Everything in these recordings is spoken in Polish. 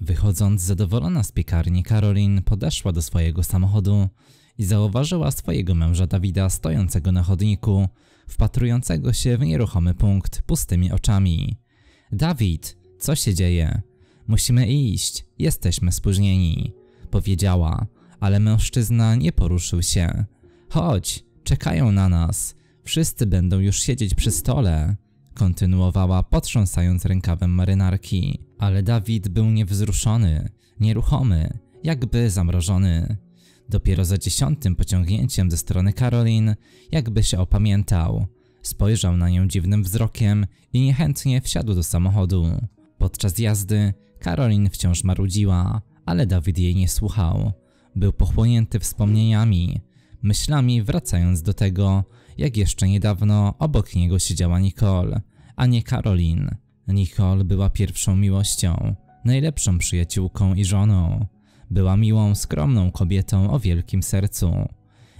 Wychodząc zadowolona z piekarni, Karolin podeszła do swojego samochodu i zauważyła swojego męża Dawida stojącego na chodniku, wpatrującego się w nieruchomy punkt pustymi oczami. Dawid, co się dzieje? Musimy iść, jesteśmy spóźnieni, powiedziała, ale mężczyzna nie poruszył się. Chodź, czekają na nas, wszyscy będą już siedzieć przy stole, kontynuowała potrząsając rękawem marynarki. Ale Dawid był niewzruszony, nieruchomy, jakby zamrożony. Dopiero za dziesiątym pociągnięciem ze strony Karolin, jakby się opamiętał. Spojrzał na nią dziwnym wzrokiem i niechętnie wsiadł do samochodu. Podczas jazdy Karolin wciąż marudziła, ale Dawid jej nie słuchał. Był pochłonięty wspomnieniami, myślami wracając do tego, jak jeszcze niedawno obok niego siedziała Nicole, a nie Karolin. Nicole była pierwszą miłością, najlepszą przyjaciółką i żoną. Była miłą, skromną kobietą o wielkim sercu.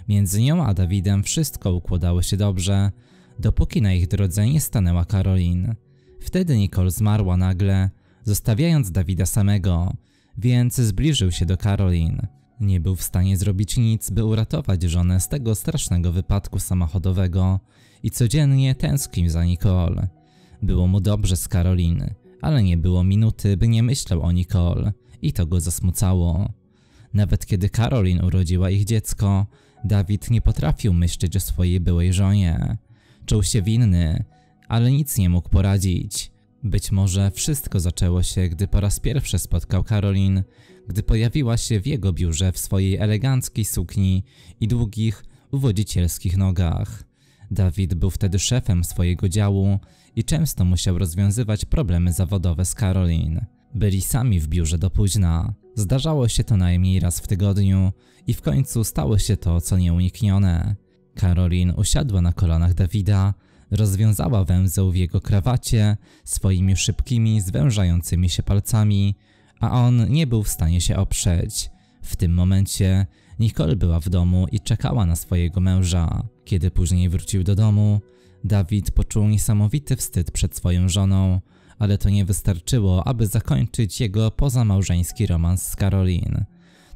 Między nią a Dawidem wszystko układało się dobrze, dopóki na ich drodze nie stanęła Karolin. Wtedy Nicole zmarła nagle, zostawiając Dawida samego, więc zbliżył się do Karolin. Nie był w stanie zrobić nic, by uratować żonę z tego strasznego wypadku samochodowego i codziennie tęsknił za Nicole. Było mu dobrze z Karolin, ale nie było minuty, by nie myślał o Nicole i to go zasmucało. Nawet kiedy Karolin urodziła ich dziecko, Dawid nie potrafił myśleć o swojej byłej żonie. Czuł się winny, ale nic nie mógł poradzić. Być może wszystko zaczęło się, gdy po raz pierwszy spotkał Karolin, gdy pojawiła się w jego biurze w swojej eleganckiej sukni i długich, uwodzicielskich nogach. Dawid był wtedy szefem swojego działu i często musiał rozwiązywać problemy zawodowe z Karolin. Byli sami w biurze do późna. Zdarzało się to najmniej raz w tygodniu i w końcu stało się to, co nieuniknione. Karolin usiadła na kolanach Dawida, rozwiązała węzeł w jego krawacie swoimi szybkimi, zwężającymi się palcami, a on nie był w stanie się oprzeć. W tym momencie Nicole była w domu i czekała na swojego męża. Kiedy później wrócił do domu, Dawid poczuł niesamowity wstyd przed swoją żoną, ale to nie wystarczyło, aby zakończyć jego pozamałżeński romans z Karolin.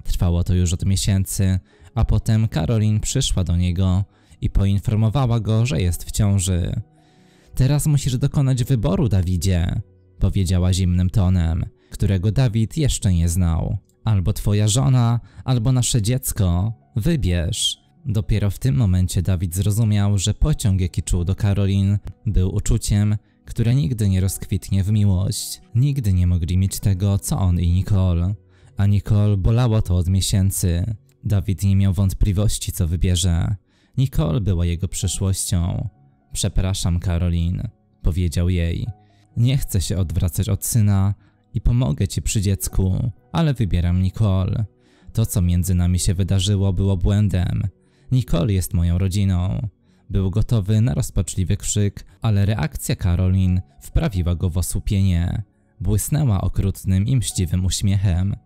Trwało to już od miesięcy, a potem Karolin przyszła do niego i poinformowała go, że jest w ciąży. Teraz musisz dokonać wyboru, Dawidzie, powiedziała zimnym tonem, którego Dawid jeszcze nie znał. Albo twoja żona, albo nasze dziecko. Wybierz. Dopiero w tym momencie Dawid zrozumiał, że pociąg, jaki czuł do Karolin, był uczuciem, które nigdy nie rozkwitnie w miłość. Nigdy nie mogli mieć tego, co on i Nicole. A Nicole bolało to od miesięcy. Dawid nie miał wątpliwości, co wybierze. Nicole była jego przyszłością. Przepraszam, Karolin, powiedział jej. Nie chcę się odwracać od syna i pomogę ci przy dziecku, ale wybieram Nicole. To, co między nami się wydarzyło, było błędem. Nicole jest moją rodziną. Był gotowy na rozpaczliwy krzyk, ale reakcja Karolin wprawiła go w osłupienie. Błysnęła okrutnym i mściwym uśmiechem.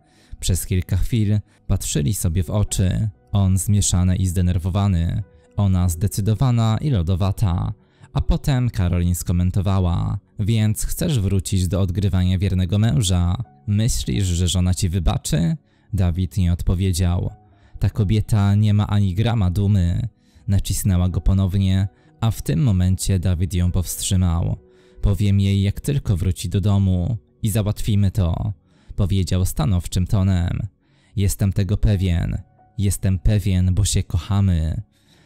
Przez kilka chwil patrzyli sobie w oczy. On zmieszany i zdenerwowany, ona zdecydowana i lodowata. A potem Karolin skomentowała: Więc chcesz wrócić do odgrywania wiernego męża? Myślisz, że żona ci wybaczy? Dawid nie odpowiedział. Ta kobieta nie ma ani grama dumy. Nacisnęła go ponownie, a w tym momencie Dawid ją powstrzymał. Powiem jej, jak tylko wróci do domu i załatwimy to, powiedział stanowczym tonem. Jestem tego pewien. Jestem pewien, bo się kochamy.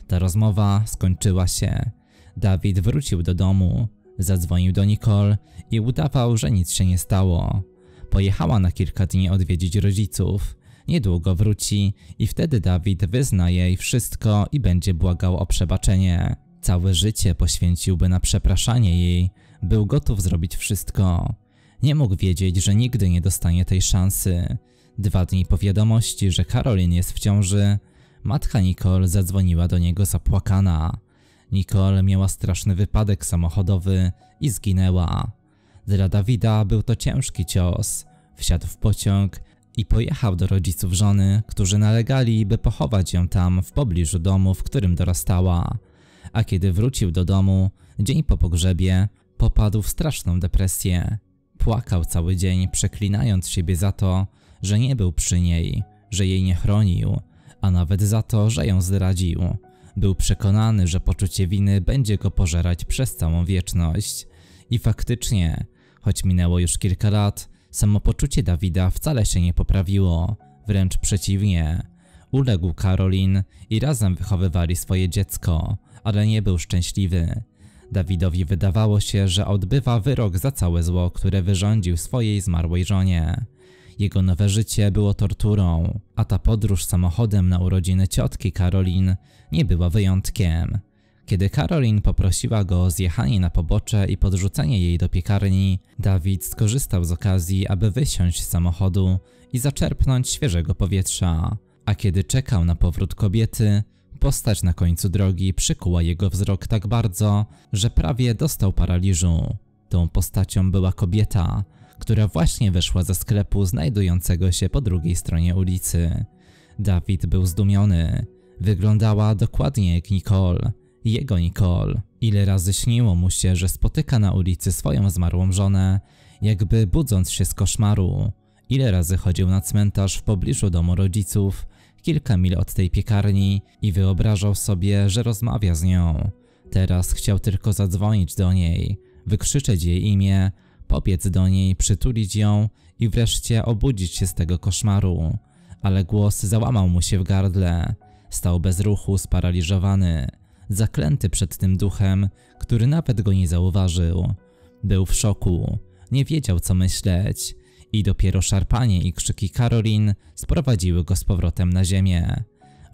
Ta rozmowa skończyła się. Dawid wrócił do domu, zadzwonił do Nicole i udawał, że nic się nie stało. Pojechała na kilka dni odwiedzić rodziców. Niedługo wróci i wtedy Dawid wyzna jej wszystko i będzie błagał o przebaczenie. Całe życie poświęciłby na przepraszanie jej, był gotów zrobić wszystko. Nie mógł wiedzieć, że nigdy nie dostanie tej szansy. Dwa dni po wiadomości, że Karolin jest w ciąży, matka Nicole zadzwoniła do niego zapłakana. Nicole miała straszny wypadek samochodowy i zginęła. Dla Dawida był to ciężki cios. Wsiadł w pociąg i pojechał do rodziców żony, którzy nalegali, by pochować ją tam w pobliżu domu, w którym dorastała. A kiedy wrócił do domu, dzień po pogrzebie, popadł w straszną depresję. Płakał cały dzień, przeklinając siebie za to, że nie był przy niej, że jej nie chronił, a nawet za to, że ją zdradził. Był przekonany, że poczucie winy będzie go pożerać przez całą wieczność. I faktycznie, choć minęło już kilka lat, samopoczucie Dawida wcale się nie poprawiło, wręcz przeciwnie. Uległ Karolin i razem wychowywali swoje dziecko, ale nie był szczęśliwy. Dawidowi wydawało się, że odbywa wyrok za całe zło, które wyrządził swojej zmarłej żonie. Jego nowe życie było torturą, a ta podróż samochodem na urodziny ciotki Karolin nie była wyjątkiem. Kiedy Karolin poprosiła go o zjechanie na pobocze i podrzucenie jej do piekarni, Dawid skorzystał z okazji, aby wysiąść z samochodu i zaczerpnąć świeżego powietrza. A kiedy czekał na powrót kobiety, postać na końcu drogi przykuła jego wzrok tak bardzo, że prawie dostał paraliżu. Tą postacią była kobieta, która właśnie wyszła ze sklepu znajdującego się po drugiej stronie ulicy. Dawid był zdumiony. Wyglądała dokładnie jak Nicole, jego Nicole. Ile razy śniło mu się, że spotyka na ulicy swoją zmarłą żonę, jakby budząc się z koszmaru. Ile razy chodził na cmentarz w pobliżu domu rodziców, kilka mil od tej piekarni i wyobrażał sobie, że rozmawia z nią. Teraz chciał tylko zadzwonić do niej, wykrzyczeć jej imię, pobiec do niej, przytulić ją i wreszcie obudzić się z tego koszmaru. Ale głos załamał mu się w gardle. Stał bez ruchu, sparaliżowany, zaklęty przed tym duchem, który nawet go nie zauważył. Był w szoku, nie wiedział co myśleć i dopiero szarpanie i krzyki Karolin sprowadziły go z powrotem na ziemię.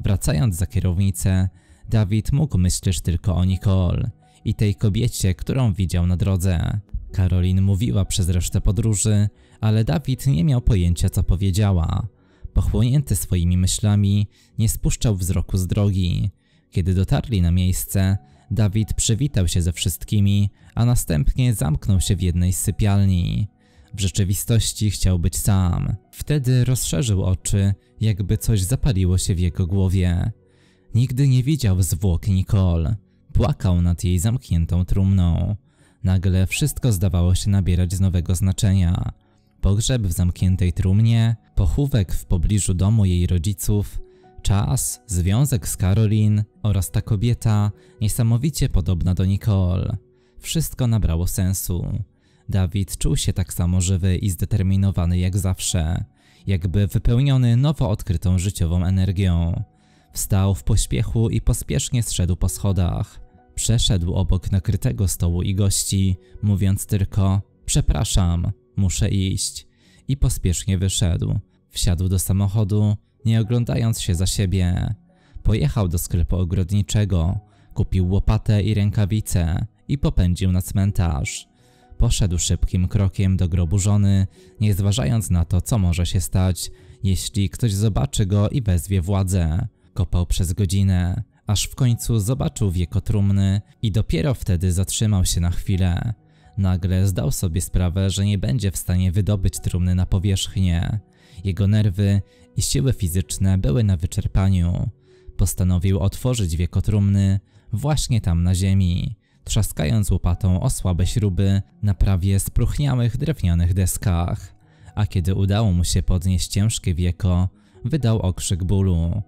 Wracając za kierownicę, Dawid mógł myśleć tylko o Nicole i tej kobiecie, którą widział na drodze. Karolin mówiła przez resztę podróży, ale Dawid nie miał pojęcia co powiedziała. Pochłonięty swoimi myślami, nie spuszczał wzroku z drogi. Kiedy dotarli na miejsce, Dawid przywitał się ze wszystkimi, a następnie zamknął się w jednej z sypialni. W rzeczywistości chciał być sam. Wtedy rozszerzył oczy, jakby coś zapaliło się w jego głowie. Nigdy nie widział zwłok Nicole. Płakał nad jej zamkniętą trumną. Nagle wszystko zdawało się nabierać z nowego znaczenia. Pogrzeb w zamkniętej trumnie, pochówek w pobliżu domu jej rodziców, czas, związek z Karolin oraz ta kobieta niesamowicie podobna do Nicole. Wszystko nabrało sensu. Dawid czuł się tak samo żywy i zdeterminowany jak zawsze, jakby wypełniony nowo odkrytą życiową energią. Wstał w pośpiechu i pospiesznie zszedł po schodach. Przeszedł obok nakrytego stołu i gości, mówiąc tylko: Przepraszam, muszę iść. I pospiesznie wyszedł. Wsiadł do samochodu, nie oglądając się za siebie. Pojechał do sklepu ogrodniczego, kupił łopatę i rękawice i popędził na cmentarz. Poszedł szybkim krokiem do grobu żony, nie zważając na to, co może się stać, jeśli ktoś zobaczy go i wezwie władzę. Kopał przez godzinę, aż w końcu zobaczył wieko trumny i dopiero wtedy zatrzymał się na chwilę. Nagle zdał sobie sprawę, że nie będzie w stanie wydobyć trumny na powierzchnię. Jego nerwy i siły fizyczne były na wyczerpaniu. Postanowił otworzyć wieko trumny właśnie tam na ziemi, trzaskając łopatą o słabe śruby na prawie spróchniałych drewnianych deskach. A kiedy udało mu się podnieść ciężkie wieko, wydał okrzyk bólu.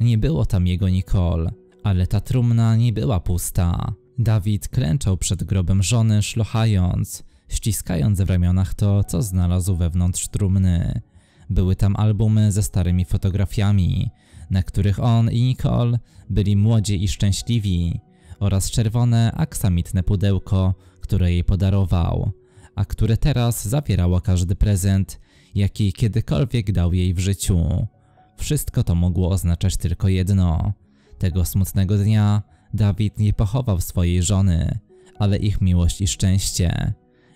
Nie było tam jego Nicole, ale ta trumna nie była pusta. Dawid klęczał przed grobem żony, szlochając, ściskając w ramionach to, co znalazł wewnątrz trumny. Były tam albumy ze starymi fotografiami, na których on i Nicole byli młodzi i szczęśliwi, oraz czerwone aksamitne pudełko, które jej podarował, a które teraz zawierało każdy prezent, jaki kiedykolwiek dał jej w życiu. Wszystko to mogło oznaczać tylko jedno. Tego smutnego dnia Dawid nie pochował swojej żony, ale ich miłość i szczęście.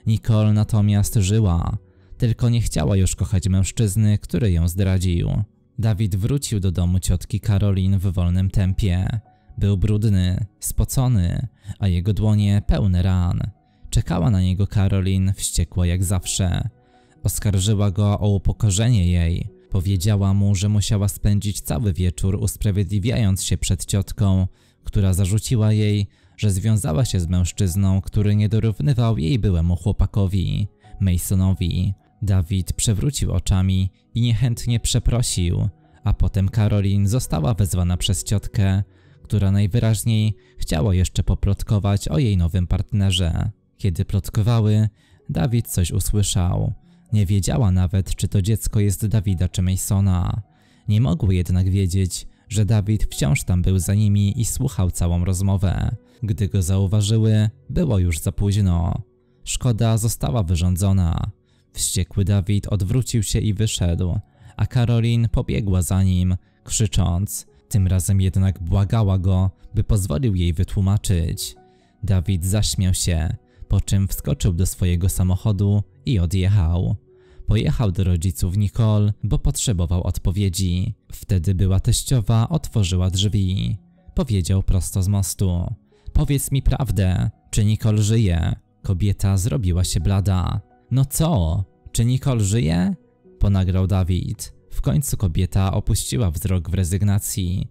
Nicole natomiast żyła, tylko nie chciała już kochać mężczyzny, który ją zdradził. Dawid wrócił do domu ciotki Karolin w wolnym tempie. Był brudny, spocony, a jego dłonie pełne ran. Czekała na niego Karolin, wściekła jak zawsze. Oskarżyła go o upokorzenie jej. Powiedziała mu, że musiała spędzić cały wieczór usprawiedliwiając się przed ciotką, która zarzuciła jej, że związała się z mężczyzną, który nie dorównywał jej byłemu chłopakowi. Masonowi. Dawid przewrócił oczami i niechętnie przeprosił, a potem Karolin została wezwana przez ciotkę, która najwyraźniej chciała jeszcze poplotkować o jej nowym partnerze. Kiedy plotkowały, Dawid coś usłyszał. Nie wiedziała nawet, czy to dziecko jest Dawida czy Masona. Nie mogły jednak wiedzieć, że Dawid wciąż tam był za nimi i słuchał całą rozmowę. Gdy go zauważyły, było już za późno. Szkoda została wyrządzona. Wściekły Dawid odwrócił się i wyszedł, a Karolin pobiegła za nim, krzycząc. Tym razem jednak błagała go, by pozwolił jej wytłumaczyć. Dawid zaśmiał się, po czym wskoczył do swojego samochodu i odjechał. Pojechał do rodziców Nicole, bo potrzebował odpowiedzi. Wtedy była teściowa otworzyła drzwi. Powiedział prosto z mostu. Powiedz mi prawdę, czy Nicole żyje? Kobieta zrobiła się blada. No co? Czy Nicole żyje? Ponagrał Dawid. W końcu kobieta opuściła wzrok w rezygnacji.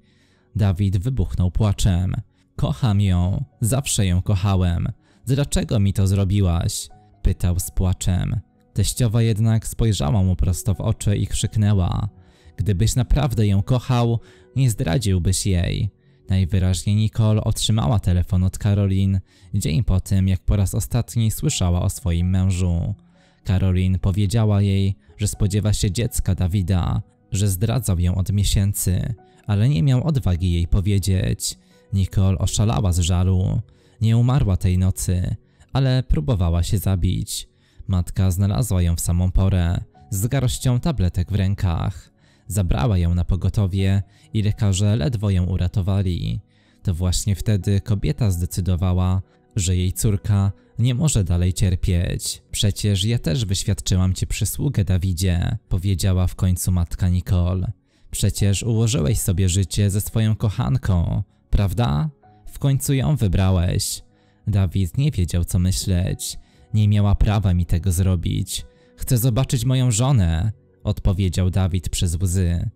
Dawid wybuchnął płaczem. Kocham ją, zawsze ją kochałem. Dlaczego mi to zrobiłaś? Pytał z płaczem. Teściowa jednak spojrzała mu prosto w oczy i krzyknęła. Gdybyś naprawdę ją kochał, nie zdradziłbyś jej. Najwyraźniej Nicole otrzymała telefon od Karolin dzień po tym, jak po raz ostatni słyszała o swoim mężu. Karolin powiedziała jej, że spodziewa się dziecka Dawida, że zdradzał ją od miesięcy, ale nie miał odwagi jej powiedzieć. Nicole oszalała z żalu. Nie umarła tej nocy, ale próbowała się zabić. Matka znalazła ją w samą porę, z garścią tabletek w rękach. Zabrała ją na pogotowie i lekarze ledwo ją uratowali. To właśnie wtedy kobieta zdecydowała, że jej córka nie może dalej cierpieć. Przecież ja też wyświadczyłam ci przysługę, Dawidzie, powiedziała w końcu matka Nicole. Przecież ułożyłeś sobie życie ze swoją kochanką, prawda? W końcu ją wybrałeś. Dawid nie wiedział co myśleć. Nie miała prawa mi tego zrobić. Chcę zobaczyć moją żonę, odpowiedział Dawid przez łzy.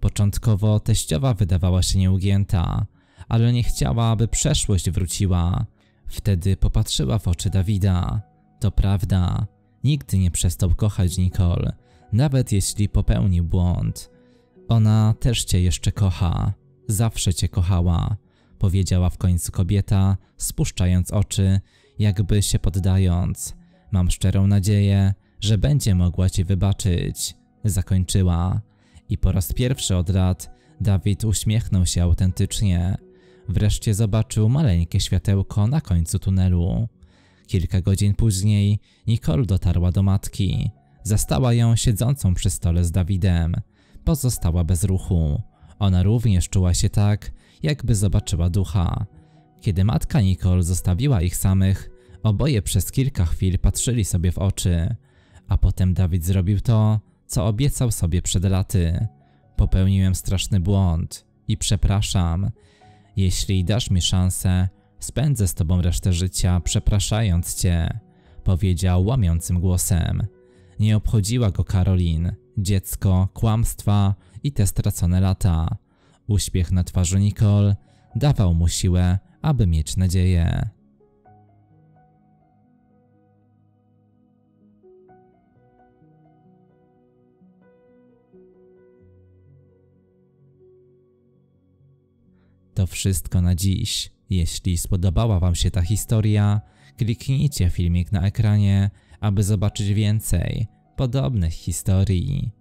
Początkowo teściowa wydawała się nieugięta, ale nie chciała, aby przeszłość wróciła. Wtedy popatrzyła w oczy Dawida. To prawda, nigdy nie przestał kochać Nicole, nawet jeśli popełnił błąd. Ona też cię jeszcze kocha, zawsze cię kochała, powiedziała w końcu kobieta, spuszczając oczy, jakby się poddając. Mam szczerą nadzieję, że będzie mogła ci wybaczyć. Zakończyła. I po raz pierwszy od lat Dawid uśmiechnął się autentycznie. Wreszcie zobaczył maleńkie światełko na końcu tunelu. Kilka godzin później Nicole dotarła do matki. Zastała ją siedzącą przy stole z Dawidem. Pozostała bez ruchu. Ona również czuła się tak, jakby zobaczyła ducha. Kiedy matka Nicole zostawiła ich samych, oboje przez kilka chwil patrzyli sobie w oczy, a potem Dawid zrobił to, co obiecał sobie przed laty. Popełniłem straszny błąd i przepraszam. Jeśli dasz mi szansę, spędzę z tobą resztę życia, przepraszając cię, powiedział łamiącym głosem. Nie obchodziła go Karolin, dziecko, kłamstwa i te stracone lata. Uśmiech na twarzy Nicole dawał mu siłę, aby mieć nadzieję. To wszystko na dziś. Jeśli spodobała Wam się ta historia, kliknijcie filmik na ekranie, aby zobaczyć więcej podobnych historii.